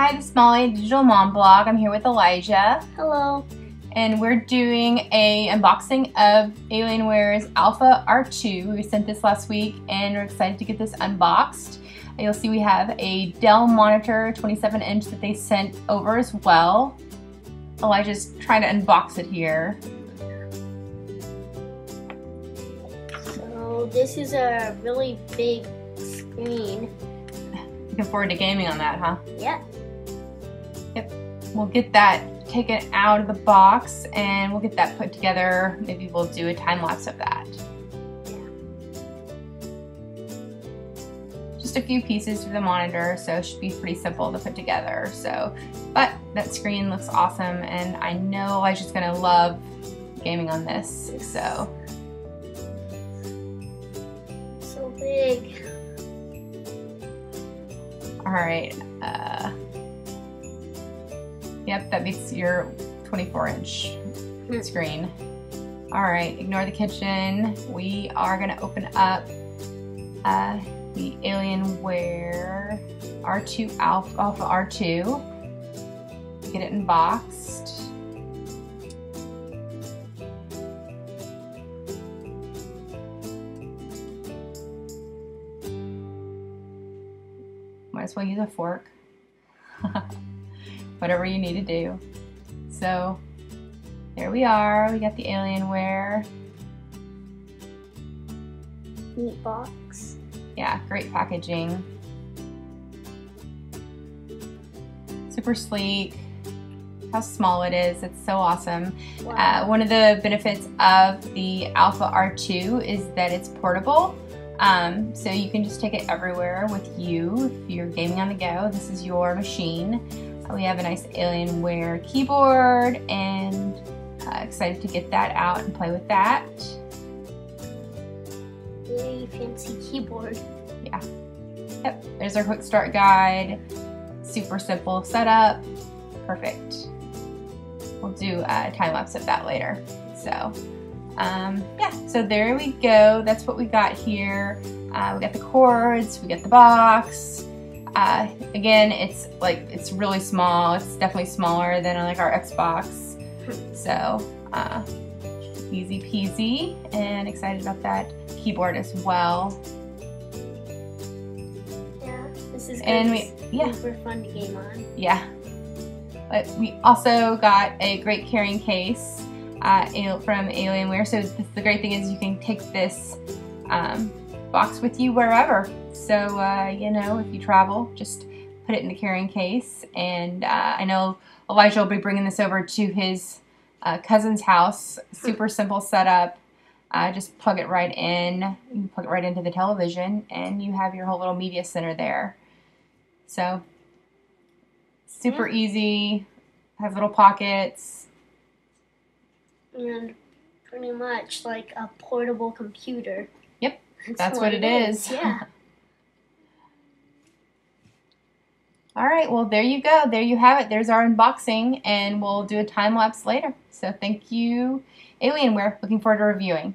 Hi, this is Molly, Digital Mom Blog. I'm here with Elijah. Hello. And we're doing a unboxing of Alienware's Alpha R2. We sent this last week and we're excited to get this unboxed. You'll see we have a Dell monitor, 27 inch that they sent over as well. Elijah's trying to unbox it here. So this is a really big screen. Looking forward to gaming on that, huh? Yeah. Yep. We'll get that taken out of the box and we'll get that put together. Maybe we'll do a time lapse of that. Just a few pieces for the monitor, so it should be pretty simple to put together. So, but that screen looks awesome and I know I'm just gonna love gaming on this, so. So big. All right. Uh, Yep, that makes your 24 inch hmm. screen. All right, ignore the kitchen. We are gonna open up uh, the Alienware R2 Alpha, Alpha R2. Get it unboxed. Might as well use a fork. whatever you need to do. So there we are. We got the Alienware. Neat box. Yeah, great packaging. Super sleek. How small it is. It's so awesome. Wow. Uh, one of the benefits of the Alpha R2 is that it's portable. Um, so you can just take it everywhere with you if you're gaming on the go. This is your machine. We have a nice Alienware keyboard and uh, excited to get that out and play with that. Really fancy keyboard. Yeah. Yep, there's our quick start guide. Super simple setup. Perfect. We'll do a time lapse of that later. So, um, yeah, so there we go. That's what we got here. Uh, we got the cords, we got the box, uh, again, it's like it's really small. It's definitely smaller than like our Xbox. So uh, easy peasy, and excited about that keyboard as well. Yeah, this is and we yeah super fun to game on. Yeah, but we also got a great carrying case uh, from Alienware. So the great thing is you can take this um, box with you wherever. So, uh, you know, if you travel, just put it in the carrying case. And uh, I know Elijah will be bringing this over to his uh, cousin's house. Super simple setup. Uh, just plug it right in. You plug it right into the television, and you have your whole little media center there. So, super yeah. easy. Has little pockets. And pretty much like a portable computer. That's, that's what, what, it is. is. Yeah. All right, well, there you go. There you have it. There's our unboxing, and we'll do a time lapse later. So thank you, Alienware. Looking forward to reviewing.